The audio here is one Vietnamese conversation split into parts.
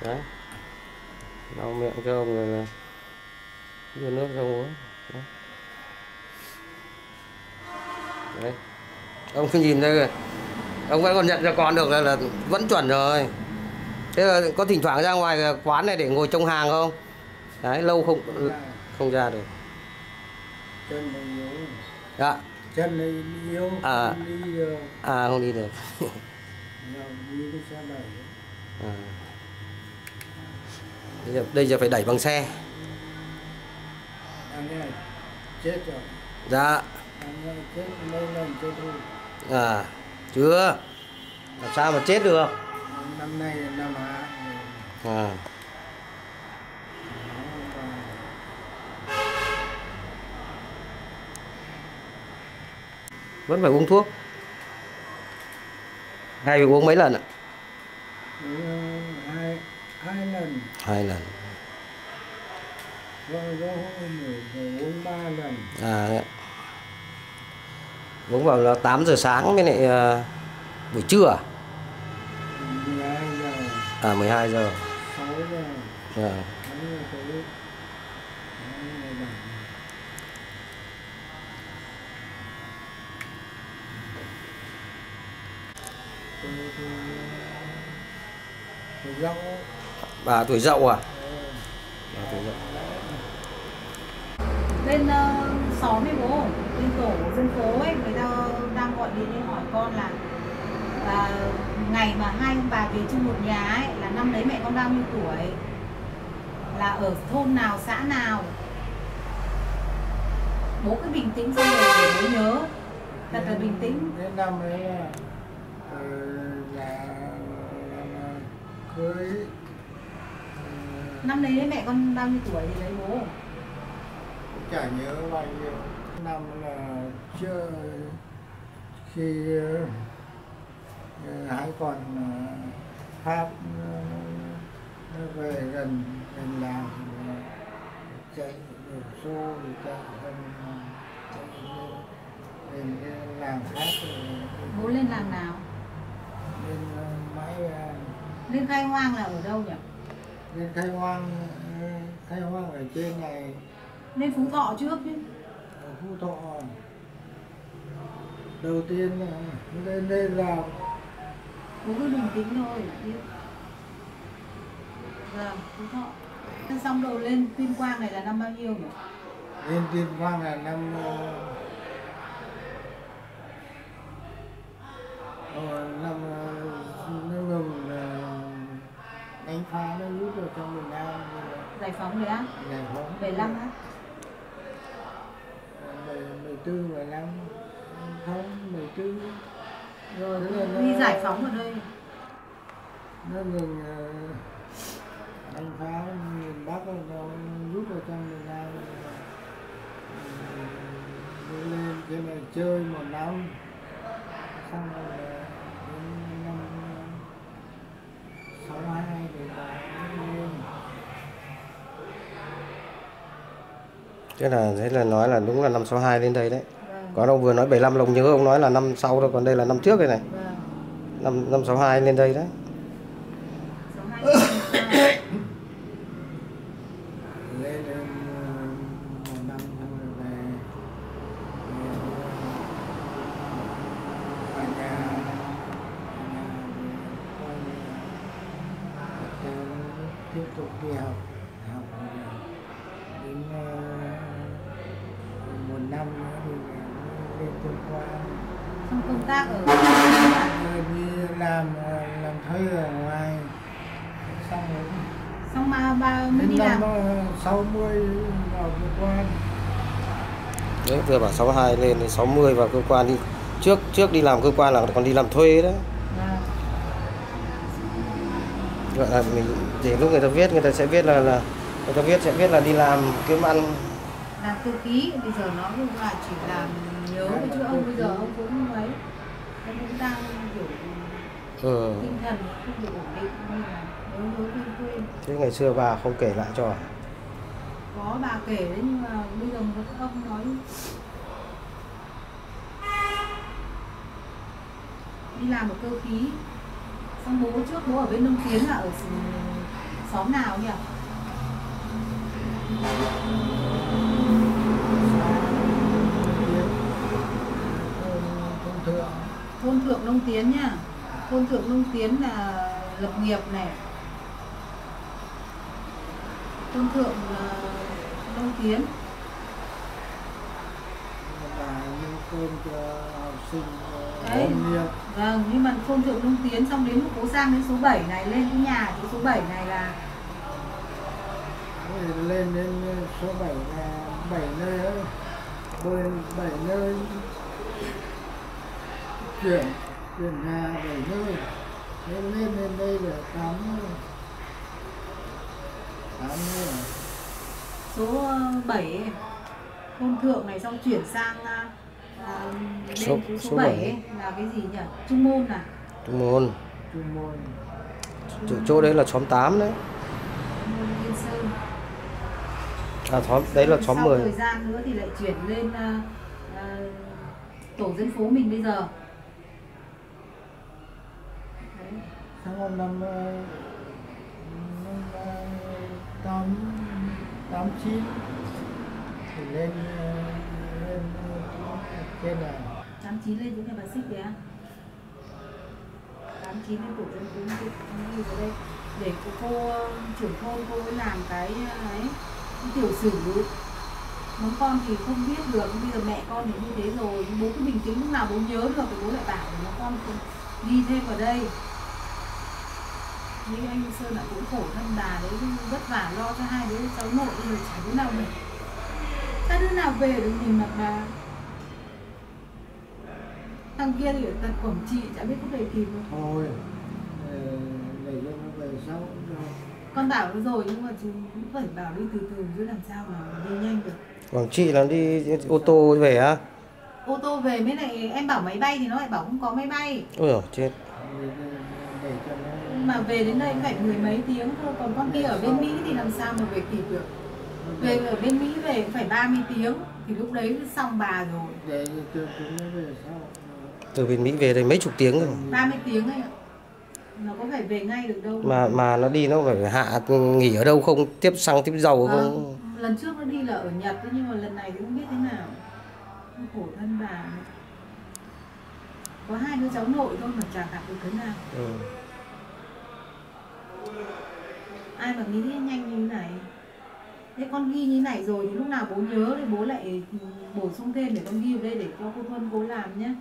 đấy. Lau miệng cho ông rồi là đưa nước ông uống. Đấy. đấy. Ông cứ nhìn đây rồi ông vẫn còn nhận ra con được là, là vẫn chuẩn rồi. Thế là có thỉnh thoảng ra ngoài quán này để ngồi trông hàng không? Đấy lâu không không ra được. Chân này yếu dạ. Chân này yếu À. không đi được. À không đi được. À. bây, giờ, phải đẩy bằng xe. Dạ. À chưa. Làm sao mà chết được? Năm nay năm hạ à. vẫn phải uống thuốc. Ngày phải uống mấy lần ạ hai hai lần hai lần à đấy. uống vào là 8 giờ sáng với lại à, buổi trưa à? 12 giờ à 12 giờ 6 giờ à. 6 giờ tối 6 giờ bảy tôi tôi tôi dẫu bà tuổi dậu à? Bà tuổi dậu. Bên uh, xóm ấy bố bên tổ dân phố ấy người ta đang gọi điện để hỏi con là là ngày mà hai ông bà về chung một nhà ấy là năm đấy mẹ con bao nhiêu tuổi? Là ở thôn nào xã nào? Bố cứ bình tĩnh xong rồi để bố nhớ. Thật là bình tĩnh. Đến năm ấy là ờ, là, là, là cưới năm đấy mẹ con bao nhiêu tuổi thì lấy bố? Chả nhớ bao nhiêu. Năm là chưa khi ờ, ờ, hai con ờ, pháp nó, nó về gần gần làng chạy đổ xô thì chạy ờ, chạy lên cái làng khác bố lên làng nào? Lên ờ, mãi ờ, lên khai hoang là ở đâu nhỉ lên khai hoang khai hoang ở trên này. Lên phú thọ trước chứ. Ở Phú Thọ. Đầu tiên là lên lên vào bố cứ bình tĩnh thôi vâng phú thọ. Xong rồi lên tuyên quang này là năm bao nhiêu nhỉ? Lên tiên quang là năm ờ, ờ, năm ờ, là đánh phá vào trong miền Nam giải phóng đấy á? Giải phóng. 75 á? Mười mười tư mười lăm. Không mười tư. Rồi đi giải phóng ở đây. Nó ngừng ờ, đánh phá miền Bắc nó rút vào trong miền Nam. Ờ, lên trên này chơi một năm. Xong rồi là đến năm sáu hai thì là lên thế là thế là nói là đúng là năm 62 lên đây đấy. Vâng còn ông vừa nói 75 lồng nhớ ông nói là năm sau thôi còn đây là năm trước đây này. Vâng. Năm năm 62 lên đây đấy sáu hai năm lên đến ờ, một năm xong rồi về về ở nhà ở nhà thì coi như là theo tiếp tục đi học học rồi đến ờ, một năm nữa thì là lên tuyên quang xong công tác ở Rồi đi làm ờ, làm thuê ở ngoài. Xong rồi xong mà ba mới đi làm. ờ, 60 vào cơ quan. Đấy vừa bảo 62 lên thì 60 vào cơ quan đi. Trước trước đi làm cơ quan là còn đi làm thuê đấy. Vâng. Gọi là mình để lúc người ta viết người ta sẽ viết là là người ta viết sẽ viết là đi làm kiếm ăn làm thư ký bây giờ nó cũng là chỉ làm nhớ chứ ông bây giờ ông cũng ấy. Ông cũng đang kiểu ừ. tinh thần không được ổn định nên là nhớ nhớ quên quên. Thế ngày xưa bà không kể lại cho à? có bà kể đấy nhưng mà bây giờ các ông nói. Đi làm ở cơ khí. Xong bố trước bố ở bên Đông Tiến là ở xóm nào nhỉ thôn thượng thôn thượng nông tiến nhá thôn thượng nông tiến là lập nghiệp này thôn thượng là nông tiến cơm cho học sinh Đấy. ôn nghiệp vâng nhưng mà thôn thượng nông tiến xong đến phố sang đến số 7 này lên cái nhà cái số 7 này là lên đến số 7 là 7 nơi. Bơi 7 nơi chuyển chuyển nhà 7 nơi. Lên lên lên đây là 8 nơi 8 nơi à? số 7 ấy. thôn thượng này xong chuyển sang à, lên Số- số, số số 7 bảy. ấy, là cái gì nhỉ? Trung môn à? Trung môn. Trung môn. Chỗ, chỗ đấy là xóm 8 đấy. Trung môn Yên Sơn. À xóm đấy là xóm sau 10 thời gian nữa thì lại chuyển lên à, tổ dân phố mình bây giờ Đấy. Tháng một năm ờ, năm ờ, tám tám chín thì lên ờ, lên trên này. 89 lên chỗ nhà bà xích đấy á 89 lên tổ dân phố mình đi vào đây? Để cô, cô trưởng thôn cô ấy làm cái ấy cái tiểu sử. Muốn con thì không biết được bây giờ mẹ con thì như thế rồi. Bố cứ bình tĩnh lúc nào bố nhớ được thì bố lại bảo nó con đi thêm vào đây như anh Sơn là cũng khổ thân bà đấy vất vả lo cho hai đứa cháu nội rồi chả đứa nào về. Chả đứa nào về được nhìn mặt bà. Thằng kia thì ở tận Quảng Trị chả biết có về kịp không? Thôi ờ, để cho nó về sau con bảo nó rồi nhưng mà chú cũng phải bảo đi từ từ chứ làm sao mà đi nhanh được. Quảng Trị là đi ô tô về á? Ô tô về mới lại em bảo máy bay thì nó lại bảo không có máy bay. Ôi dồi chết. Để, để cho nó mà về đến đây phải mười mấy tiếng thôi. Còn con kia ở bên Mỹ thì làm sao mà về kịp được? Về ở bên Mỹ về phải 30 tiếng. Thì lúc đấy xong bà rồi. Từ bên Mỹ về đây mấy chục tiếng rồi. 30 tiếng ấy ạ. Nó có phải về ngay được đâu. Mà mà nó đi nó phải hạ nghỉ ở đâu không? Tiếp xăng tiếp dầu không? Vâng, lần trước nó đi là ở Nhật thôi, nhưng mà lần này thì không biết thế nào. Nó khổ thân bà. Có hai đứa cháu nội thôi mà chả gặp được thế nào. Ừ ai mà nghĩ nhanh như thế này? Thế con ghi như này rồi thì lúc nào bố nhớ thì bố lại ừ, bổ sung thêm để con ghi vào đây để cho cô Thuân cố làm nhé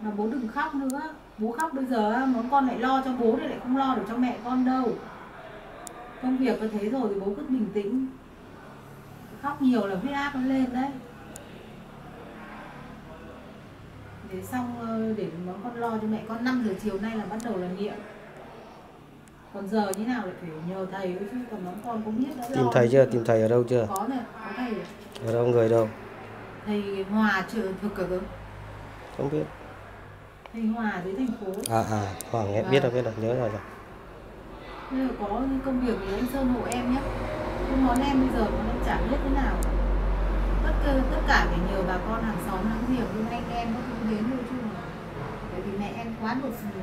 mà bố đừng khóc nữa. Bố khóc bây giờ muốn con lại lo cho bố thì lại không lo được cho mẹ con đâu. Công việc có thế rồi thì bố cứ bình tĩnh. Khóc nhiều là huyết áp nó lên đấy. Ờ, để xong để món con lo cho mẹ con 5 giờ chiều nay là bắt đầu là nghiệm còn giờ như nào lại phải nhờ thầy? Chứ còn món con có biết đã tìm thầy chưa? Tìm thầy ở đâu chưa? Có này có thầy ở đâu? Người đâu? Thầy Hòa chưa? Thực cả cơ không biết. Thầy Hòa dưới thành phố. À à Hoàng nghe biết rồi biết rồi nhớ rồi rồi. Bây giờ có công việc thì anh Sơn hộ em nhé Nhưng món em bây giờ nó chả biết thế nào. Tất cả, tất cả phải nhờ bà con hàng xóm láng giềng nhưng anh em nó không đến thôi chứ mà. Bởi vì mẹ em quá đột đi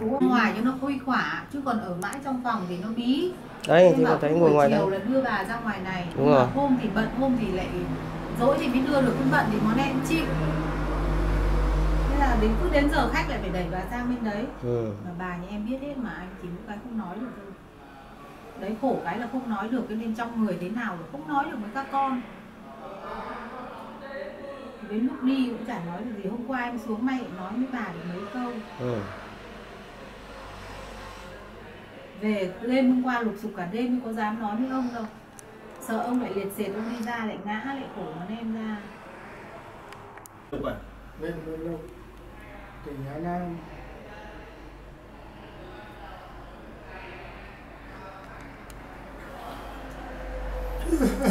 uống ngoài cho nó khuây khỏa chứ còn ở mãi trong phòng thì nó bí. Đấy thì có thấy ngồi ngoài chiều đây. là đưa bà ra ngoài này. Đúng rồi. hôm thì bận hôm thì lại dỗi thì mới đưa được không bận thì món em chịu. Thế là đến cứ đến giờ khách lại phải đẩy bà sang bên đấy. Ừ. mà bà nhà em biết hết mà anh chỉ một cái không nói được thôi. Đấy khổ cái là không nói được cái nên trong người thế nào là không nói được với các con. Đến lúc đi cũng chả nói được gì. Hôm qua em xuống may nói với bà được mấy câu. Ừ. về đêm hôm qua lục sục cả đêm mới có dám nói với ông đâu. Sợ ông lại liệt xệt ông đi ra lại ngã lại khổ nó em ra. Bên bên đâu? Tỉnh Hà Nam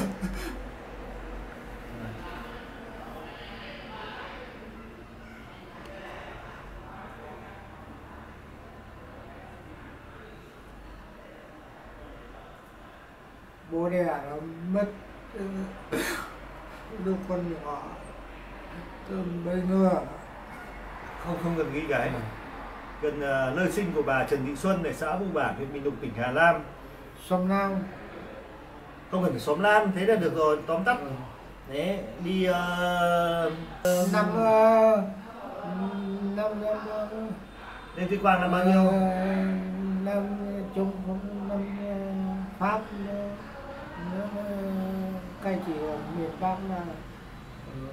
bố đẻ nó mất ừ, lúc con nhỏ. Bây giờ không không cần nghĩ cái này. Gần ờ, nơi sinh của bà Trần Thị Xuân tại xã Vũ Bản huyện Bình Lục tỉnh Hà Nam. Sông Nam không cần phải xóm lan thế là được rồi tóm tắt. Đấy đi ờ, ờ, năm ờ, năm năm ờ, lên tuyên quang năm bao nhiêu? Ờ, năm Trung năm ờ, Pháp ờ, ờ, cai trị ở miền Bắc là ờ,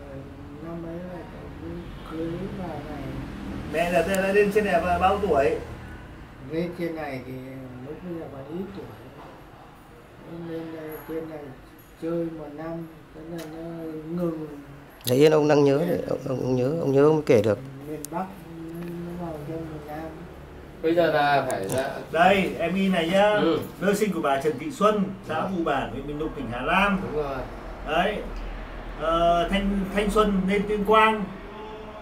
ờ, năm ấy là cưới bà này. Mẹ là là lên trên này bao tuổi? Lên trên này thì lúc bây giờ còn ít tuổi. Nên trên này chơi một năm thế là nó ngừng. Đấy yên ông đang nhớ ông, ông, ông nhớ ông nhớ ông kể được. Miền Bắc nó vào trong bây giờ là phải là đây em in này nhá. Ừ. nơi sinh của bà Trần Thị Xuân xã Vũ Bản huyện Bình Lục tỉnh Hà Nam. Đúng rồi. Đấy. Ờ, thanh thanh xuân lên tuyên quang.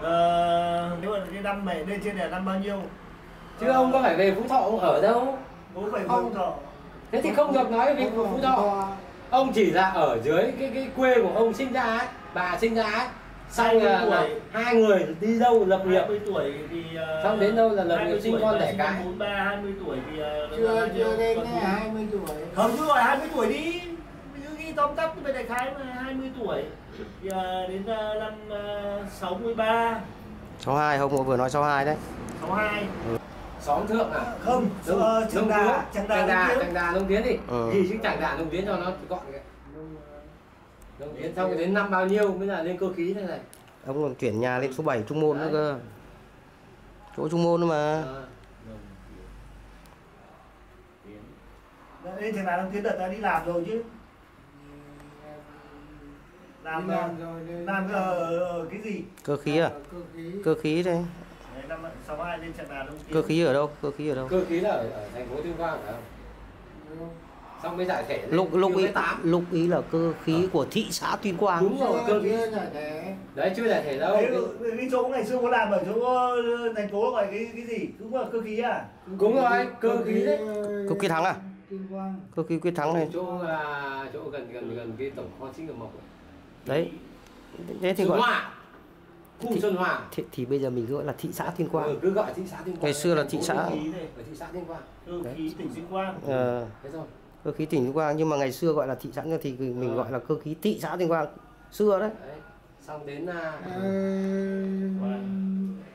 Ờ, nếu mà cái năm này lên trên này là năm bao nhiêu? Chứ ông có phải về phú thọ ông ở đâu? Bố phải không. Thọ. Thế thì không được nói về phú thọ. Ông chỉ là ở dưới cái cái quê của ông sinh ra ấy bà sinh ra ấy xong 20 là, là tuổi. hai người đi đâu lập nghiệp? 20 tuổi thì ờ, Xong đến đâu là lập nghiệp 20 sinh con đẻ cái. năm 43 20 tuổi thì ờ, chưa chưa lên Còn đến bố- 20 tuổi. Không cứ gọi 20 tuổi đi. Cứ ghi tóm tắt về đại khái mà 20 tuổi. Thì ờ, đến ờ, năm ờ, 63 62 hôm vừa nói 62 đấy. 62 xóm thượng à? Không Đông- ờ, Đông Tràng Đà Tràng Đà Tràng Đà Đông Tiến. Đi. Ừ. gì chứ Tràng Đà Đông Tiến cho nó gọn Đông Tiến xong rồi đến năm bao nhiêu mới là lên cơ khí thế này? Ông còn chuyển nhà lên số 7 Trung Môn nữa cơ. Chỗ Trung Môn nữa mà. Đã lên Tràng Đà Đông Tiến đợt ta đi làm rồi chứ. Làm Đi ờ, làm rồi đây. làm ở, ở cái gì? Cơ khí à? Cơ khí. Cơ khí đấy Đấy, năm 62 lên Tràng Đà Đông Tiến? cơ khí ở đâu? Cơ khí ở đâu? Cơ khí là ở, ở thành phố Tuyên Quang phải không xong mới giải thể lúc lúc ý chưa tới tám. lúc ý là cơ khí của thị xã Tuyên Quang. Đúng rồi cơ khí. Đấy chưa giải thể đâu. Đấy, cái, cái chỗ ngày xưa có làm ở chỗ ờ, thành phố gọi cái cái gì? Cũng là cơ khí à? Đúng rồi cơ khí đấy. Cơ khí thắng à? Cơ khí quyết thắng này. Chỗ là chỗ gần gần gần cái tổng kho sinh nghiệp mộc ấy. đấy. Thế thì Xuân gọi Hòa khu Xuân Hòa thì, thì bây giờ mình gọi là thị xã Tuyên ừ, Quang cứ gọi thị xã Tuyên Quang. Ngày xưa là thị xã. Thị xã Tuyên Quang. Cơ khí tỉnh Tuyên Quang. Ờ, thế rồi cơ khí tỉnh Tuyên Quang nhưng mà ngày xưa gọi là thị xã thì mình gọi là cơ khí thị xã Tuyên Quang xưa đấy. Đấy xong đến là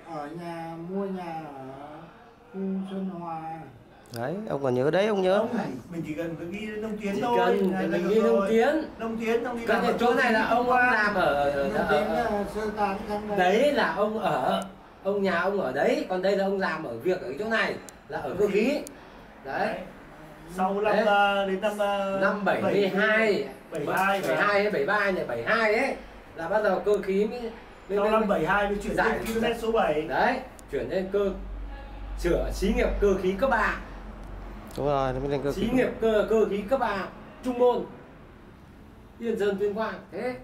Ờ, ở nhà mua nhà ở khu Xuân Hòa. Đấy ông còn nhớ đấy ông nhớ. Không, mình chỉ cần cứ ghi nông tiến chỉ thôi. cần mình nông rồi. tiến. Nông tiến xong đi cái làm chỗ này là ông Quang. làm ở, ở, ở, ở là sơ tán trong đây đấy là ông ở ông nhà ông ở đấy còn đây là ông làm ở việc ở cái chỗ này là ở cơ khí. Đấy sau năm Đấy. ờ, đến năm ờ, năm 72 72 72 hay 73 nhỉ 72 ấy là bắt đầu cơ khí mới, sau mới, năm mới 72 mới chuyển Giải- lên km số 7 đấy chuyển lên cơ sửa xí nghiệp cơ khí cấp 3 đúng rồi nó mới lên cơ xí khí. nghiệp cơ cơ khí cấp 3 trung môn yên sơn tuyên quang. Thế